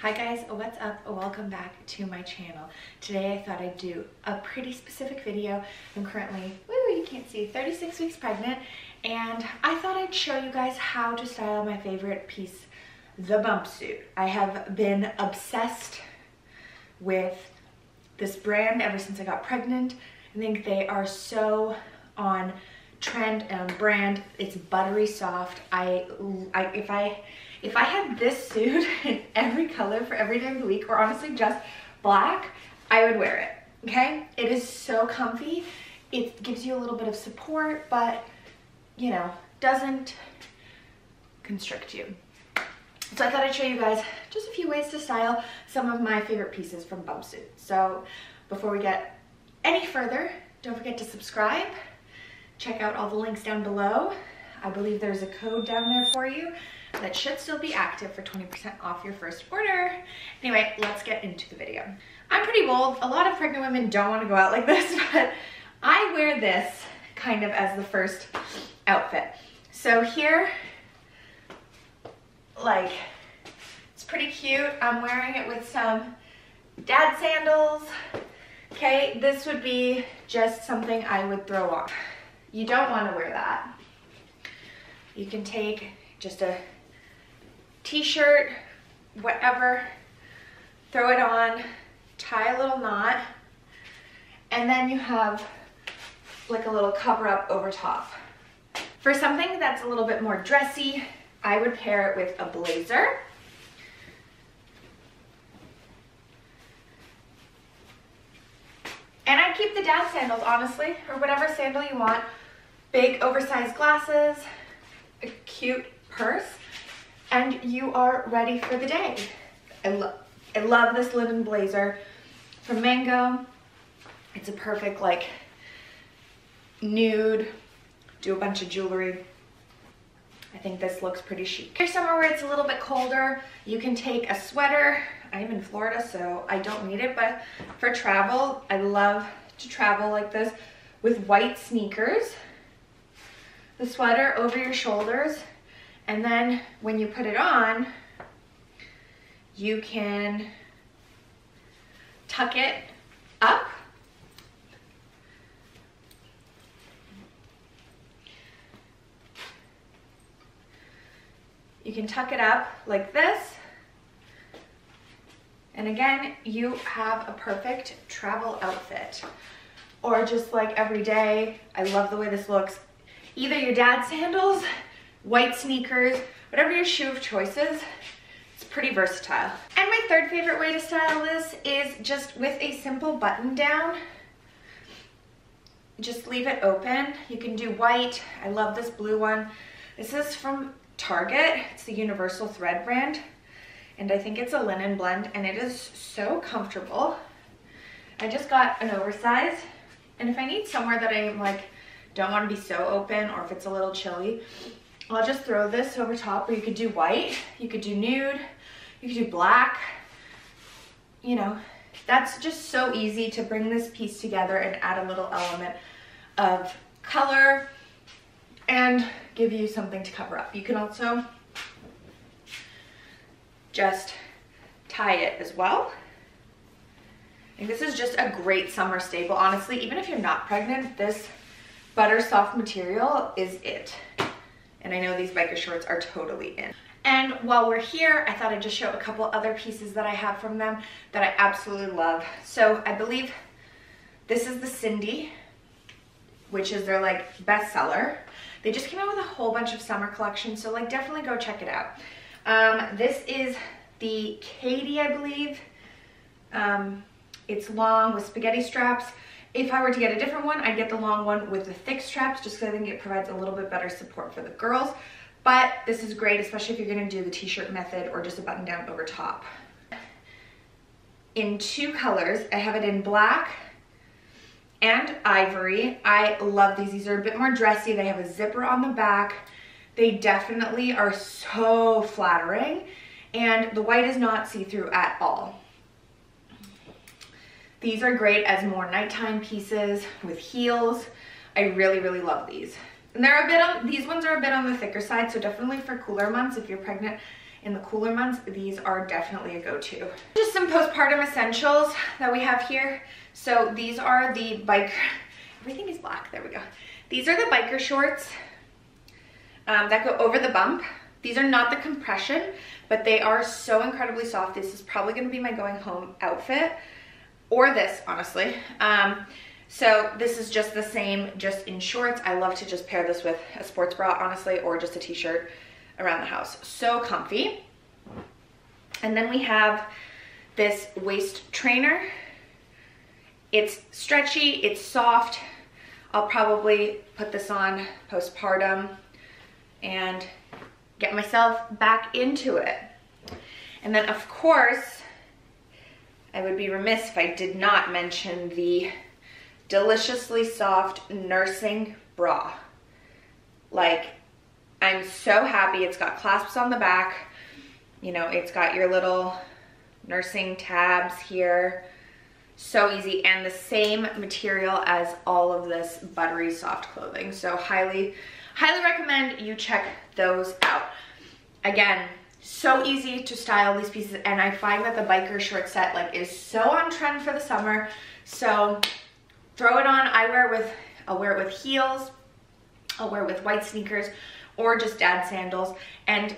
Hi guys, what's up? Welcome back to my channel. Today I thought I'd do a pretty specific video. I'm currently, woo, you can't see, 36 weeks pregnant and I thought I'd show you guys how to style my favorite piece, the Bumpsuit. I have been obsessed with this brand ever since I got pregnant. I think they are so on trend and brand. It's buttery soft. I, I if I if I had this suit in every color for every day of the week, or honestly just black, I would wear it, okay? It is so comfy. It gives you a little bit of support, but, you know, doesn't constrict you. So I thought I'd show you guys just a few ways to style some of my favorite pieces from Bumpsuit. So before we get any further, don't forget to subscribe. Check out all the links down below. I believe there's a code down there for you that should still be active for 20% off your first order. Anyway, let's get into the video. I'm pretty bold. A lot of pregnant women don't want to go out like this, but I wear this kind of as the first outfit. So here, like, it's pretty cute. I'm wearing it with some dad sandals. Okay, this would be just something I would throw on. You don't want to wear that. You can take just a t-shirt, whatever, throw it on, tie a little knot, and then you have like a little cover up over top. For something that's a little bit more dressy, I would pair it with a blazer. And I'd keep the dad sandals, honestly, or whatever sandal you want. Big oversized glasses, a cute purse, and you are ready for the day. I, lo I love this linen blazer from Mango. It's a perfect like nude, do a bunch of jewelry. I think this looks pretty chic. Here's somewhere where it's a little bit colder. You can take a sweater. I am in Florida, so I don't need it, but for travel, I love to travel like this with white sneakers. The sweater over your shoulders and then when you put it on, you can tuck it up. You can tuck it up like this. And again, you have a perfect travel outfit. Or just like every day, I love the way this looks. Either your dad's sandals white sneakers, whatever your shoe of choice is, it's pretty versatile. And my third favorite way to style this is just with a simple button down. Just leave it open. You can do white. I love this blue one. This is from Target. It's the Universal Thread brand. And I think it's a linen blend and it is so comfortable. I just got an oversized. And if I need somewhere that I like don't want to be so open or if it's a little chilly, I'll just throw this over top, or you could do white, you could do nude, you could do black. You know, that's just so easy to bring this piece together and add a little element of color and give you something to cover up. You can also just tie it as well. And this is just a great summer staple. Honestly, even if you're not pregnant, this butter soft material is it. And I know these biker shorts are totally in. And while we're here, I thought I'd just show a couple other pieces that I have from them that I absolutely love. So I believe this is the Cindy, which is their like bestseller. They just came out with a whole bunch of summer collections, so like definitely go check it out. Um, this is the Katie, I believe. Um, it's long with spaghetti straps. If I were to get a different one, I'd get the long one with the thick straps just because I think it provides a little bit better support for the girls. But this is great, especially if you're gonna do the t-shirt method or just a button down over top. In two colors, I have it in black and ivory. I love these. These are a bit more dressy. They have a zipper on the back. They definitely are so flattering and the white is not see-through at all. These are great as more nighttime pieces with heels. I really, really love these. And they're a bit on, these ones are a bit on the thicker side, so definitely for cooler months if you're pregnant in the cooler months, these are definitely a go-to. Just some postpartum essentials that we have here. So these are the biker, everything is black, there we go. These are the biker shorts um, that go over the bump. These are not the compression, but they are so incredibly soft. This is probably gonna be my going home outfit, or this, honestly. Um, so this is just the same, just in shorts. I love to just pair this with a sports bra, honestly, or just a t-shirt around the house. So comfy. And then we have this waist trainer. It's stretchy, it's soft. I'll probably put this on postpartum and get myself back into it. And then of course, I would be remiss if I did not mention the deliciously soft nursing bra. Like, I'm so happy. It's got clasps on the back. You know, it's got your little nursing tabs here. So easy and the same material as all of this buttery soft clothing. So highly, highly recommend you check those out. Again, so easy to style these pieces and I find that the biker short set like is so on trend for the summer. So throw it on. I wear it with, I'll wear it with heels. I'll wear it with white sneakers or just dad sandals. And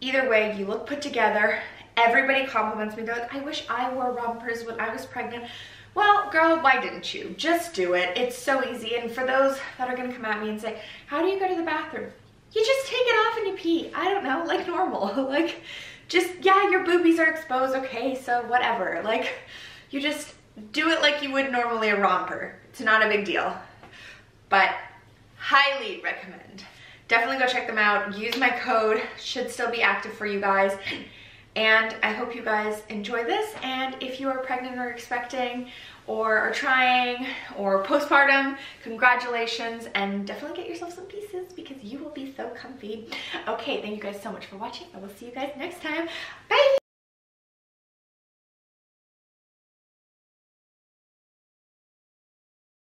either way, you look put together Everybody compliments me. They're like, I wish I wore rompers when I was pregnant. Well, girl, why didn't you? Just do it. It's so easy. And for those that are gonna come at me and say, how do you go to the bathroom? You just take it off and you pee. I don't know, like normal. like, just, yeah, your boobies are exposed, okay, so whatever. Like, you just do it like you would normally a romper. It's not a big deal. But highly recommend. Definitely go check them out. Use my code. Should still be active for you guys. And I hope you guys enjoy this. And if you are pregnant or expecting or are trying or postpartum, congratulations and definitely get yourself some pieces because you will be so comfy. Okay, thank you guys so much for watching. I will see you guys next time. Bye!